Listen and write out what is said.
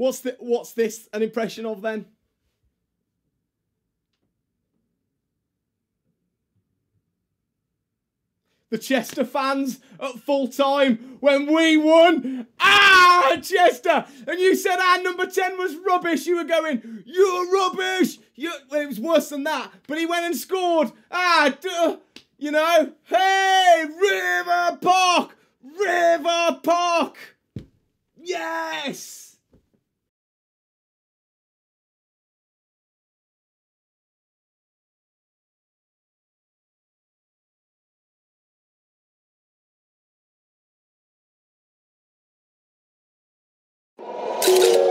What's the, what's this an impression of then? The Chester fans at full time when we won. Ah, Chester! And you said our number 10 was rubbish. You were going, you're rubbish. You, it was worse than that. But he went and scored. Ah, duh, you know. Hey, River Park! River Park! Yes! You